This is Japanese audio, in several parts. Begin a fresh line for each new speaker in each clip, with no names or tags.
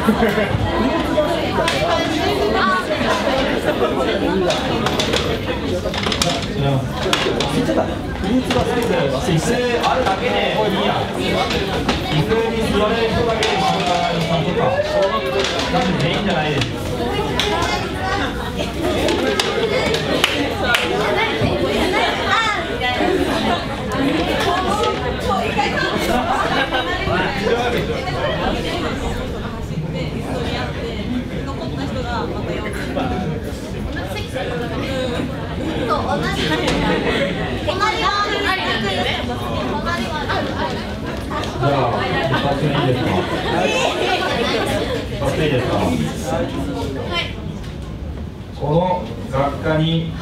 椅子あるだけでいいや。椅子に座れる人だけで仕事がちゃんとか多分全員じゃないですじゃあ一発目いいですか一発目いいですかこの学科に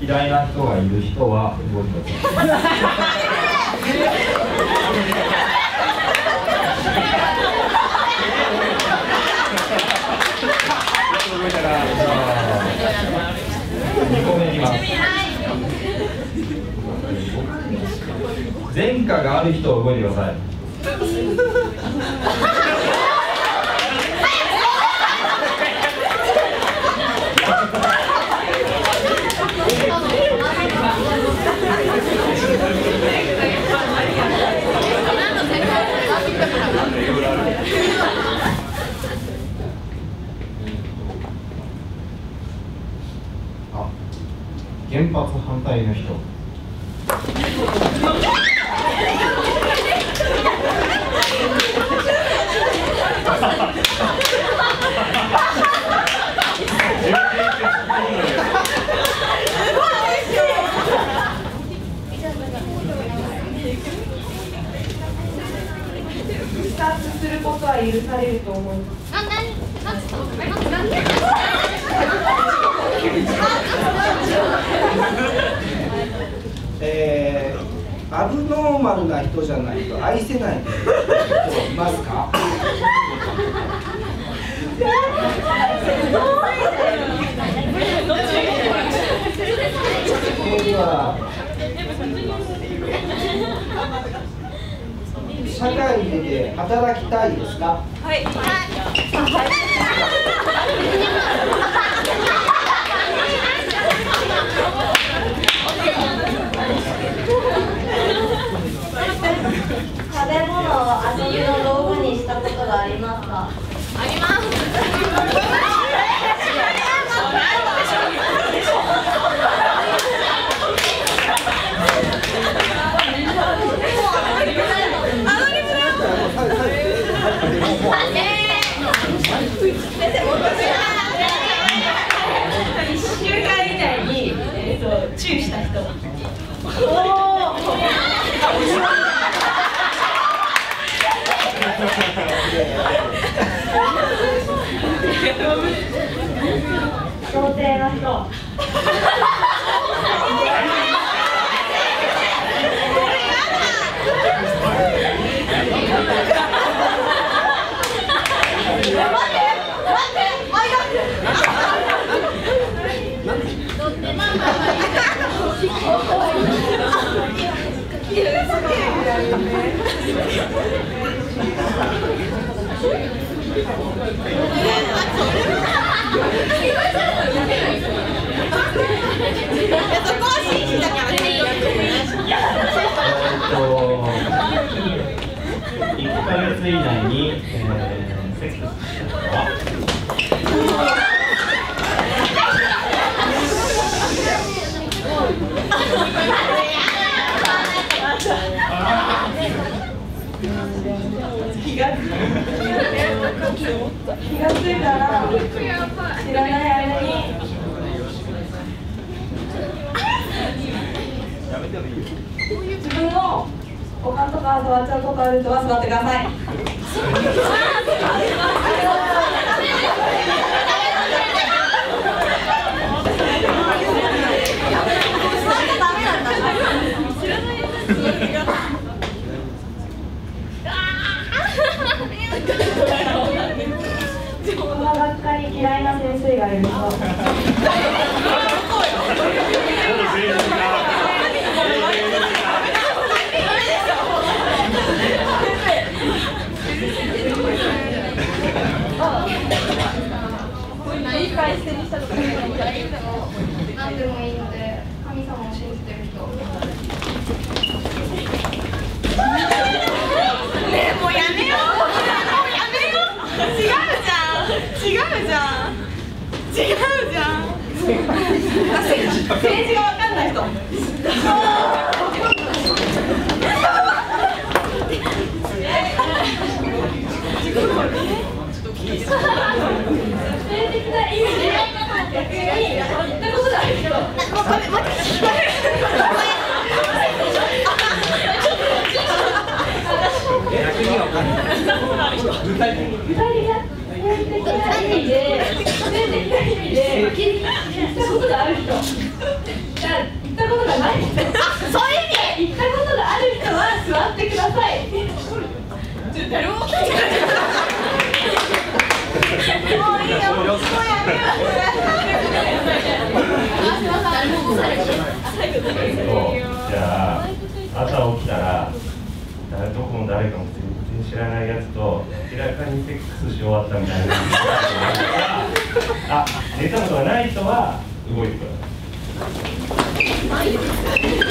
嫌いな人がいる人は動い。てくださ2個目いきます前科がある人を覚えてくださいあ原発反対の人。
自殺することは許されると思います。
えー、アブノーマルな人じゃないと愛せない。人いますか？社会に出て働きたいですか？
食べ物を遊びの道具にしたことがありますかあります
1週間以内に、えー、とチューした人。
童貞の人
えーっと1ヶ月以内に、えー、セックスした人は
気がついたら知らない間に自分の股間とか触っちゃうことある人は座ってください。嫌いな先生がいると。返しにしたと、い。人。
じゃん違うじゃん政治がわかんない人。
性的な意味で逆に言ったことが。あるけど具体的な性的な意味で。性的な意味で。言ったことがある人じゃあ言ったことがない人あそういう意味言ったことがある人は座ってください誰ももういいよもうやめよう
じゃあ朝起きたらどこの誰かも全然知らないやつと明らかにセックスし終わったみたいな。あ寝たことがない人は動いてください。